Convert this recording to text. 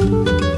Música